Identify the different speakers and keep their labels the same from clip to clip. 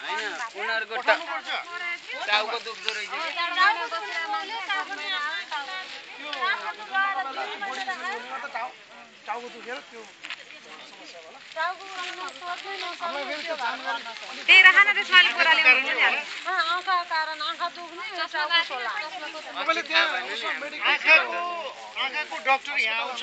Speaker 1: होइन उनीहरूको टा- टाउको दुख्दो रहेछ कि।
Speaker 2: टाउको दुखेर त्यो समस्या होला हामीलाई फेरि त्यो जानकारी
Speaker 3: त्यही राख न त्यसमा अलिक बोराले हुनु नि हाल्नु।
Speaker 2: तपाईँले त्यहाँ उसो मेडिकल
Speaker 4: आँखाको आँखाको डक्टर यहाँ आउँछ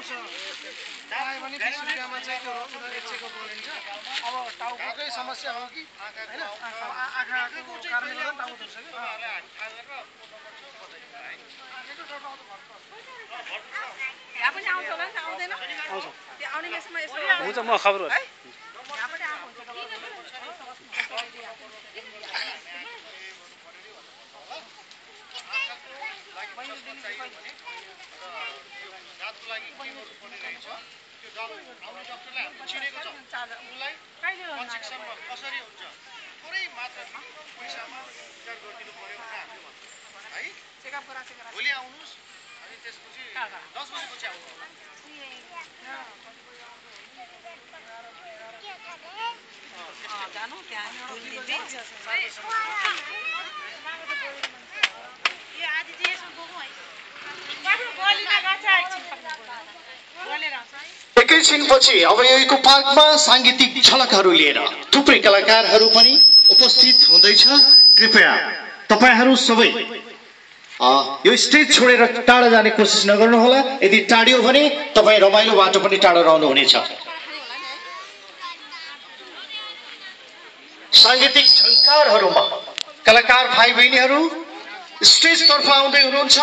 Speaker 2: आउँछ। आयो भने बिस रुपियाँमा चाहिँ त्यो उनीहरूले चेकअप गरिदिन्छ अब टाउकोकै समस्या हो कि? होइन? आँखा आँखाको कारणले गर्दा टाउको दुख्छ कि?
Speaker 3: यहाँ पनि आउँछ होला नि त आउँदैन। त्यो आउने बेसमा यसो
Speaker 5: हुन्छ म खबर गर्छु
Speaker 3: यहाँ पनि आएको हुन्छ
Speaker 4: दाँतको लागि के गर्नु पर्ने रहेछ त्यो डक्टर आउने डक्टरलाई हामीले चिनेको छ उसलाई कन्सेक्सनमा कसरी हुन्छ? थोरै मात्र पैसामा उपचार गरिदिनु पर्यो भनेर हामीले भन्छौँ है? भोलि आउनुहोस्। अनि त्यसपछि दस बजेपछि आउनु
Speaker 3: जानु। त्यहाँ दिन्छ
Speaker 6: एकैछिनपछि अब यहीको पार्कमा साङ्गीतिक झलकहरू लिएर थुप्रै कलाकारहरू पनि उपस्थित हुँदैछ। कृपया तपाईँहरू सबै यो स्टेज छोडेर टाढा जाने कोसिस नगर्नुहोला। यदि टाढियो भने तपाईँ रमाइलोबाट पनि टाढो रहनुहुनेछ। साङ्गीतिक झङ्कारहरूमा कलाकार भाइ बहिनीहरू स्टेजतर्फ आउँदै हुनुहुन्छ।